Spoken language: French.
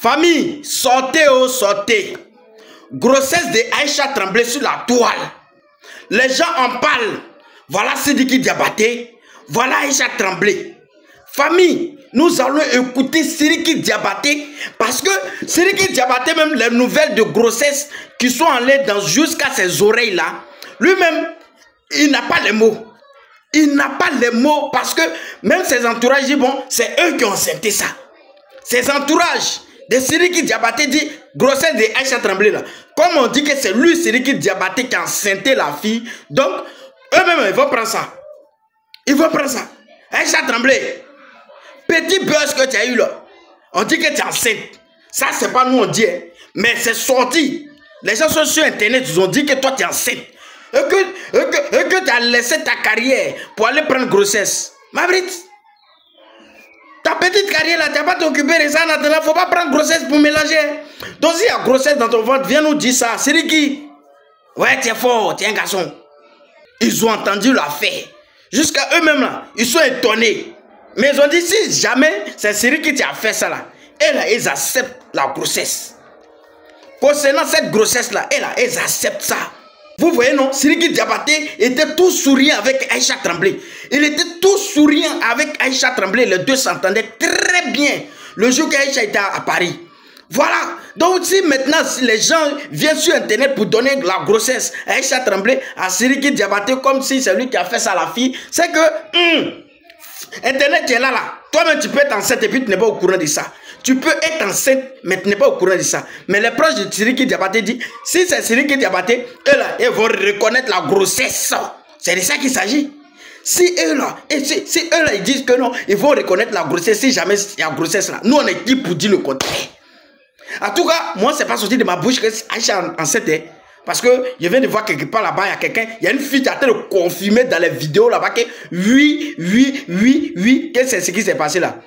Famille, sortez, oh, sortez. Grossesse de Aïcha Tremblay sur la toile. Les gens en parlent. Voilà Sidiki Diabaté. Voilà Aïcha Tremblay. Famille, nous allons écouter Siriki Diabaté parce que Siriki Diabaté, même les nouvelles de grossesse qui sont allées jusqu'à ses oreilles là, lui-même, il n'a pas les mots. Il n'a pas les mots parce que même ses entourages disent bon, c'est eux qui ont senti ça. Ses entourages de Siriki Diabaté dit grossesse de Aïcha Tremblay là. Comme on dit que c'est lui Siriki Diabaté qui a enceinté la fille, donc eux-mêmes ils vont prendre ça. Ils vont prendre ça. Aïcha Tremblay, petit buzz que tu as eu là, on dit que tu es enceinte. Ça c'est pas nous on dit, hein. mais c'est sorti. Les gens sont sur internet, ils ont dit que toi tu es enceinte. Et que, que, tu as laissé ta carrière pour aller prendre grossesse. Mabrite, ta petite carrière là, tu n'as pas t'occuper de ça Il ne faut pas prendre grossesse pour mélanger. Donc s'il y a grossesse dans ton ventre, viens nous dire ça. C'est qui? Ouais, tu es fort, tu es un garçon. Ils ont entendu l'affaire. Jusqu'à eux-mêmes là, ils sont étonnés. Mais ils ont dit si jamais c'est Siri qui t'a fait ça là, et là, ils acceptent la grossesse. Concernant cette grossesse là, et là, ils acceptent ça. Vous voyez, non? Siriki Diabaté était tout souriant avec Aïcha Tremblay. Il était tout souriant avec Aïcha Tremblay. Les deux s'entendaient très bien le jour qu'Aïcha était à Paris. Voilà. Donc, si maintenant si les gens viennent sur Internet pour donner la grossesse à Aïcha Tremblay, à Siriki Diabaté, comme si c'est lui qui a fait ça à la fille, c'est que hum, Internet est là, là. Toi-même, tu peux être enceinte et puis tu n'es pas au courant de ça. Tu peux être enceinte, mais tu n'es pas au courant de ça. Mais les proches de Siriki Diabaté disent, si c'est Siriki Diabaté, eux là, ils vont reconnaître la grossesse. C'est de ça qu'il s'agit. Si eux là, si, eux là, ils disent que non, ils vont reconnaître la grossesse si jamais il y a grossesse là. Nous, on est qui pour dire le contraire. En tout cas, moi, c'est pas sorti de ma bouche que Aïcha enceinte. Hein. Parce que je viens de voir quelque part là-bas, il y a quelqu'un, il y a une fille qui a été confirmer dans les vidéos là-bas que oui, oui, oui, oui, que c'est ce qui s'est passé là.